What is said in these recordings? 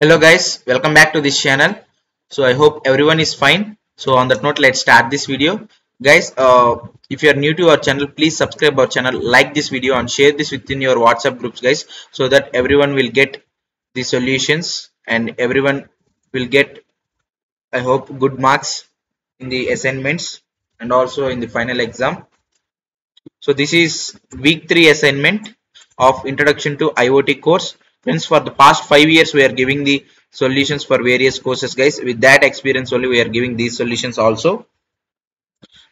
Hello guys, welcome back to this channel. So I hope everyone is fine. So on that note, let's start this video. Guys, uh, if you are new to our channel, please subscribe our channel, like this video and share this within your WhatsApp groups guys so that everyone will get the solutions and everyone will get, I hope, good marks in the assignments and also in the final exam. So this is week 3 assignment of introduction to IoT course Friends, for the past five years, we are giving the solutions for various courses, guys. With that experience only, we are giving these solutions also.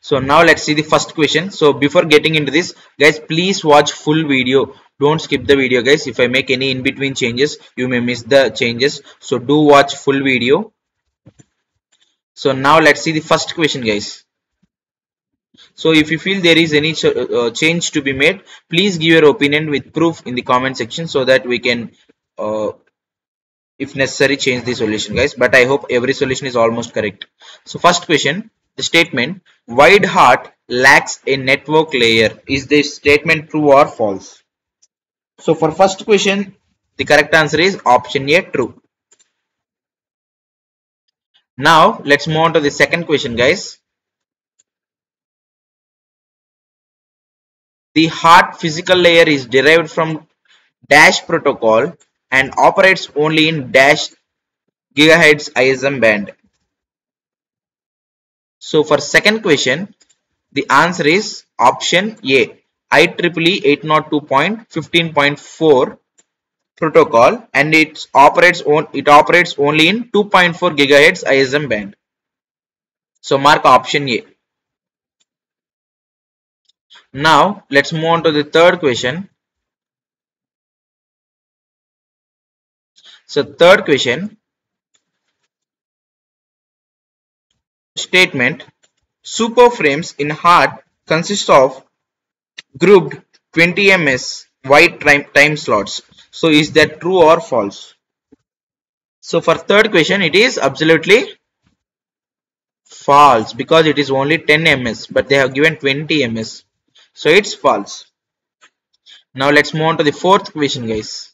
So now let's see the first question. So before getting into this, guys, please watch full video. Don't skip the video, guys. If I make any in-between changes, you may miss the changes. So do watch full video. So now let's see the first question, guys. So if you feel there is any uh, change to be made, please give your opinion with proof in the comment section so that we can, uh, if necessary, change the solution guys. But I hope every solution is almost correct. So first question, the statement, wide heart lacks a network layer. Is this statement true or false? So for first question, the correct answer is option A, true. Now let's move on to the second question guys. The HART physical layer is derived from dash protocol and operates only in dash gigahertz ISM band. So for second question, the answer is option A. IEEE 802.15.4 protocol and it operates on it operates only in 2.4 gigahertz ISM band. So mark option A. Now let's move on to the third question. So third question statement superframes in HART consist of grouped 20 ms wide time slots. So is that true or false? So for third question it is absolutely false because it is only 10 ms but they have given 20 ms so it's false. Now let's move on to the fourth question guys.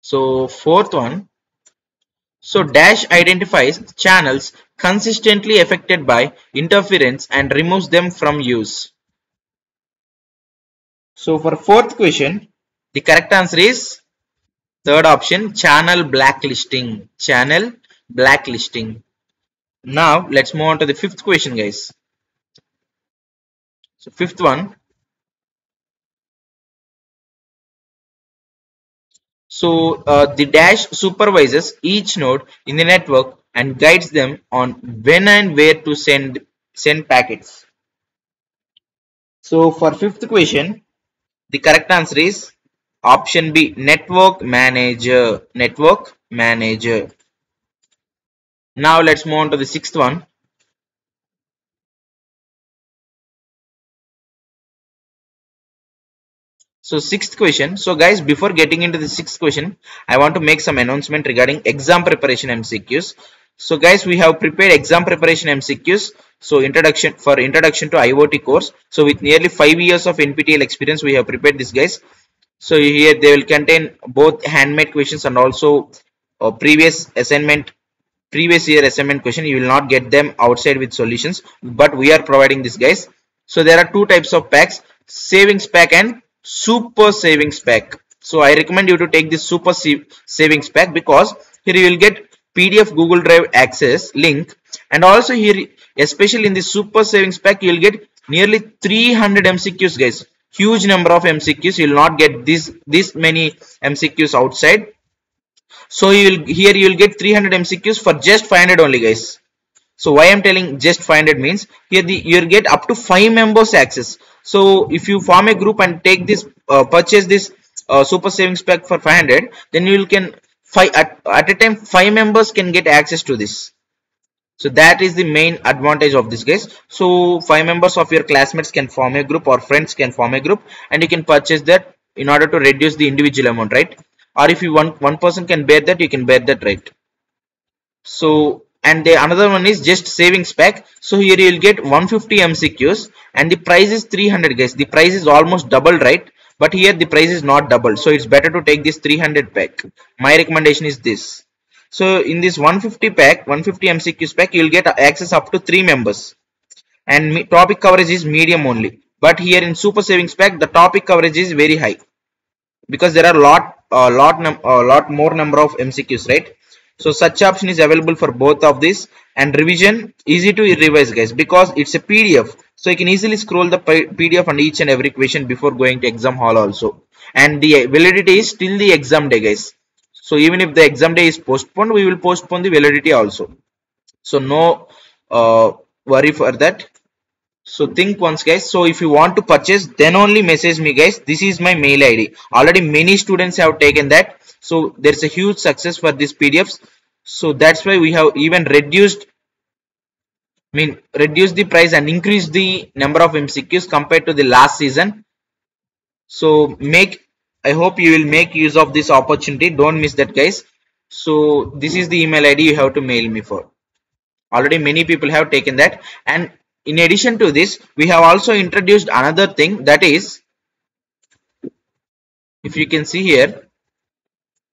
So fourth one. So Dash identifies channels consistently affected by interference and removes them from use. So for fourth question, the correct answer is third option channel blacklisting. Channel blacklisting. Now let's move on to the fifth question guys. So fifth one. So uh, the dash supervises each node in the network and guides them on when and where to send send packets. So for fifth question, the correct answer is option B network manager network manager now let's move on to the sixth one. So sixth question. So guys, before getting into the sixth question, I want to make some announcement regarding exam preparation MCQs. So guys, we have prepared exam preparation MCQs. So introduction for introduction to IoT course. So with nearly five years of NPTEL experience, we have prepared this guys. So here they will contain both handmade questions and also uh, previous assignment previous year assignment question you will not get them outside with solutions but we are providing this guys. So there are two types of packs savings pack and super savings pack. So i recommend you to take this super savings pack because here you will get pdf google drive access link and also here especially in the super savings pack you will get nearly 300 mcqs guys. Huge number of mcqs you will not get this this many mcqs outside so you will here you will get 300 MCQs for just 500 only guys. So why I'm telling just 500 means here the you'll get up to 5 members access. So if you form a group and take this uh, purchase this uh, super savings pack for 500 then you can five at, at a time 5 members can get access to this. So that is the main advantage of this guys. So 5 members of your classmates can form a group or friends can form a group and you can purchase that in order to reduce the individual amount right or if you one one person can bear that you can bear that right? So and the another one is just savings pack. So here you will get 150 mcqs and the price is 300 guys. The price is almost double right? But here the price is not doubled so it's better to take this 300 pack. My recommendation is this. So in this 150 pack 150 mcqs pack you'll get access up to three members. And topic coverage is medium only. But here in super savings pack the topic coverage is very high. Because there are lot a lot a lot more number of mcqs right? So such option is available for both of these. And revision easy to revise guys because it's a pdf so you can easily scroll the pdf on each and every question before going to exam hall also. And the validity is till the exam day guys. So even if the exam day is postponed we will postpone the validity also. So no uh, worry for that so think once guys. So if you want to purchase then only message me guys. This is my mail id already many students have taken that. So there's a huge success for these pdfs so that's why we have even reduced I mean reduce the price and increase the number of MCQs compared to the last season. So make I hope you will make use of this opportunity. Don't miss that guys. So this is the email id you have to mail me for. Already many people have taken that. And in addition to this we have also introduced another thing that is if you can see here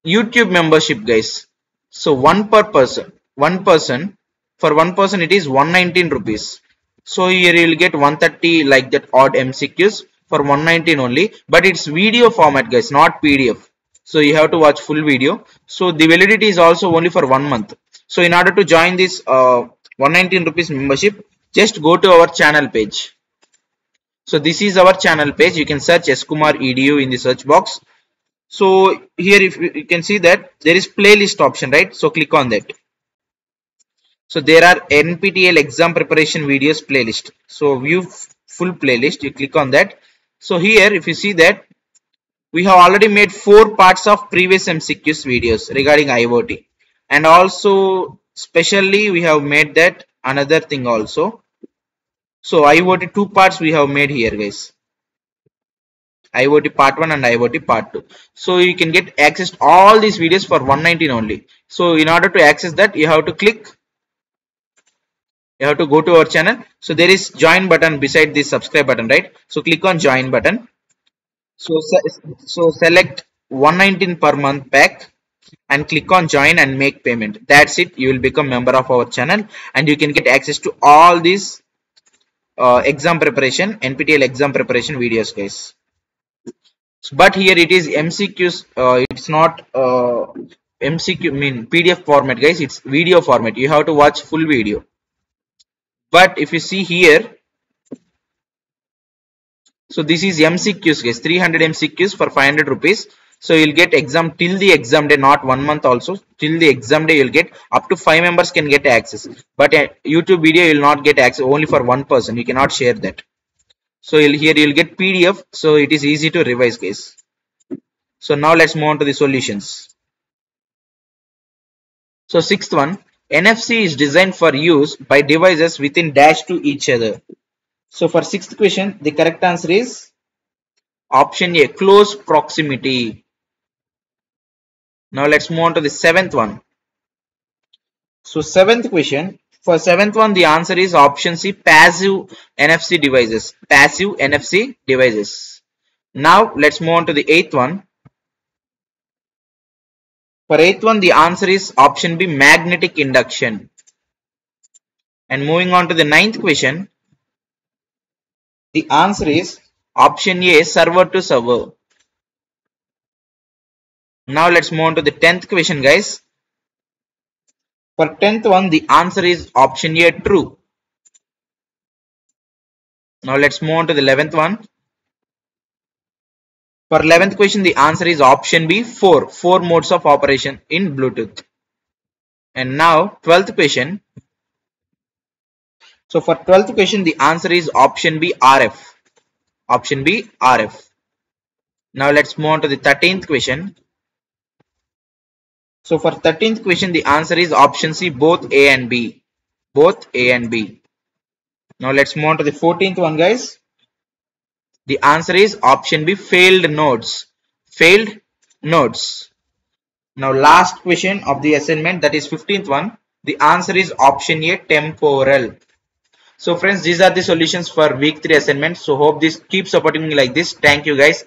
youtube membership guys. So one per person one person for one person it is 119 rupees. So here you will get 130 like that odd mcqs for 119 only but it's video format guys not pdf so you have to watch full video. So the validity is also only for one month. So in order to join this uh, 119 rupees membership just go to our channel page. So this is our channel page. You can search S Kumar edu in the search box. So here if you can see that there is playlist option right? So click on that. So there are nptel exam preparation videos playlist. So view full playlist. You click on that. So here if you see that we have already made four parts of previous mcqs videos regarding iot and also specially we have made that another thing also. So IoT two parts we have made here guys. IoT part 1 and IoT part 2 so you can get access to all these videos for 119 only. So in order to access that you have to click you have to go to our channel. So there is join button beside this subscribe button right? So click on join button. So so select 119 per month pack and click on join and make payment. That's it. You will become member of our channel and you can get access to all these uh, exam preparation nptel exam preparation videos guys. But here it is mcqs uh, it's not uh, mcq mean pdf format guys. It's video format. You have to watch full video. But if you see here so this is mcqs guys. 300 mcqs for 500 rupees so you'll get exam till the exam day not one month also. Till the exam day you'll get up to five members can get access. But a youtube video you'll not get access only for one person. You cannot share that. So you'll, here you'll get pdf so it is easy to revise guys. So now let's move on to the solutions. So sixth one nfc is designed for use by devices within dash to each other. So for sixth question the correct answer is option a close proximity now let's move on to the seventh one. So seventh question. For seventh one, the answer is option C, passive NFC devices. Passive NFC devices. Now let's move on to the eighth one. For eighth one, the answer is option B, magnetic induction. And moving on to the ninth question, the answer is option A, server to server. Now let's move on to the 10th question guys. For 10th one the answer is option A true. Now let's move on to the 11th one. For 11th question the answer is option B 4. 4 modes of operation in Bluetooth. And now 12th question. So for 12th question the answer is option B RF. Option B RF. Now let's move on to the 13th question. So for 13th question, the answer is option C, both A and B. Both A and B. Now let's move on to the 14th one, guys. The answer is option B, failed nodes. Failed nodes. Now last question of the assignment, that is 15th one. The answer is option A, temporal. So friends, these are the solutions for week 3 assignment. So hope this keeps supporting me like this. Thank you guys.